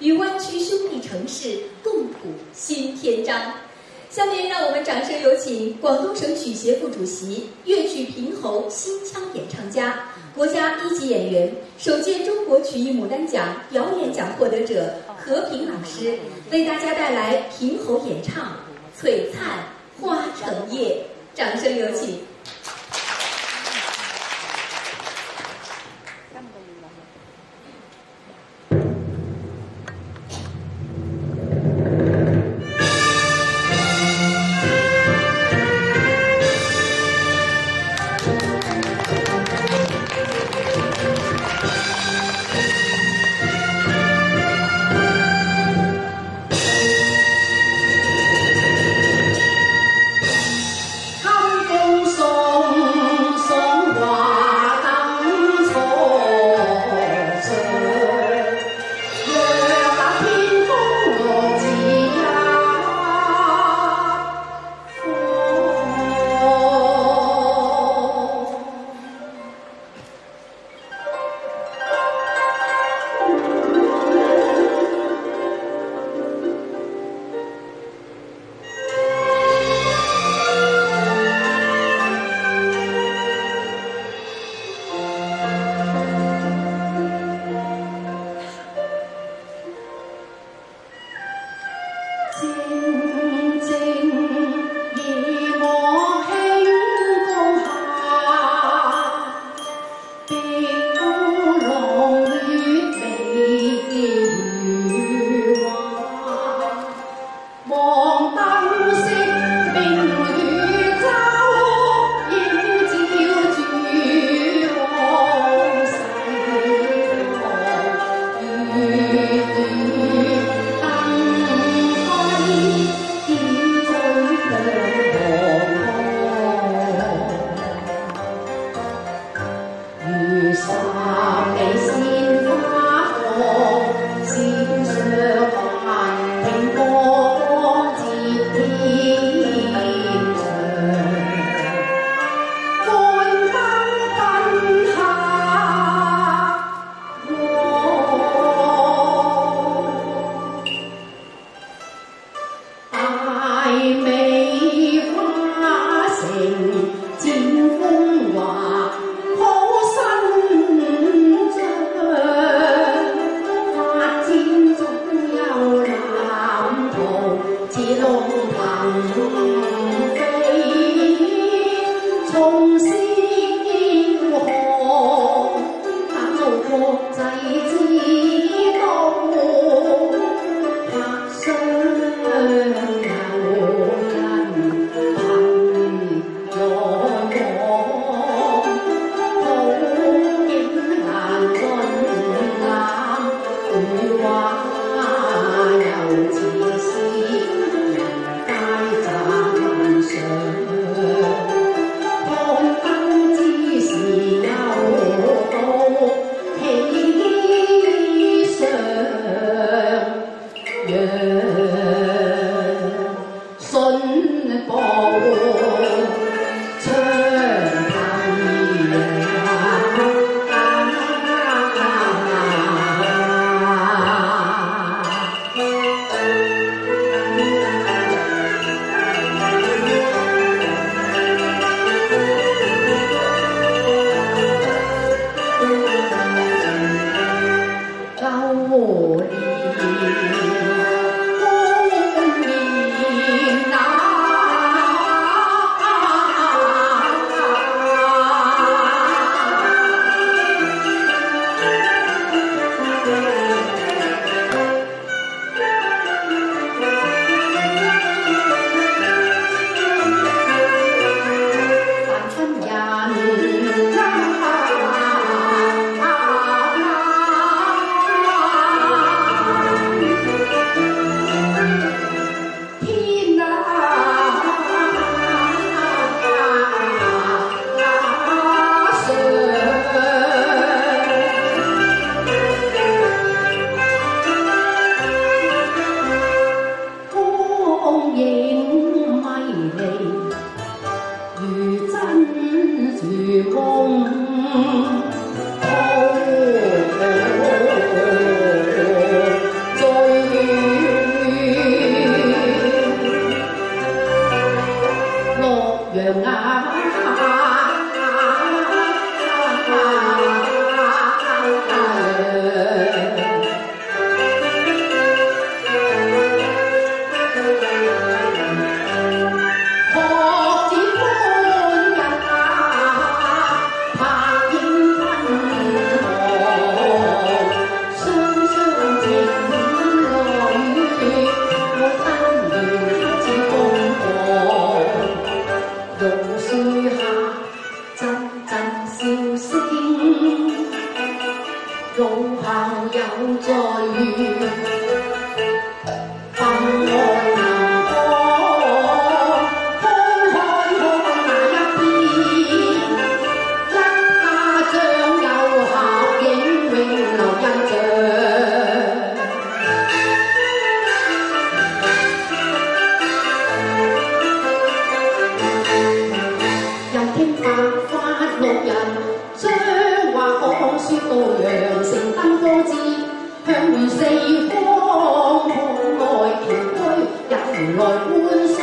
与湾区兄弟城市共谱新篇章。下面让我们掌声有请广东省曲协副主席、粤剧平侯、新腔演唱家、国家一级演员、首届中国曲艺牡丹奖表演奖获得者何平老师，为大家带来平侯演唱《璀璨花城夜》。掌声有请。yeah. 白发老人将话讲说，到羊城灯光节，向如四方，酷爱侨居，引来欢声。